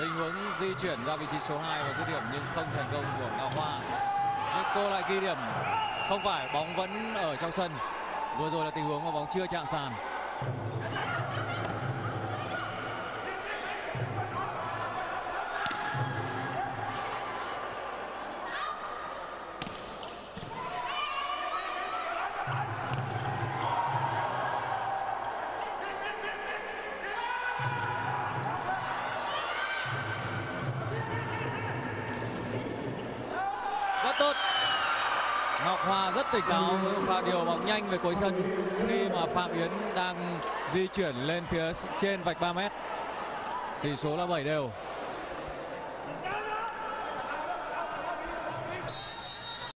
tình huống di chuyển ra vị trí số 2 và dứt điểm nhưng không thành công của Ngọc Hoa. Nhưng cô lại ghi điểm. Không phải, bóng vẫn ở trong sân. Vừa rồi là tình huống mà bóng chưa chạm sàn. tốt Ngọc Hoa rất tỉnh táo với pha điều bóng nhanh về cuối sân khi mà Phạm Yến đang di chuyển lên phía trên vạch 3 mét. Tỷ số là 7 đều.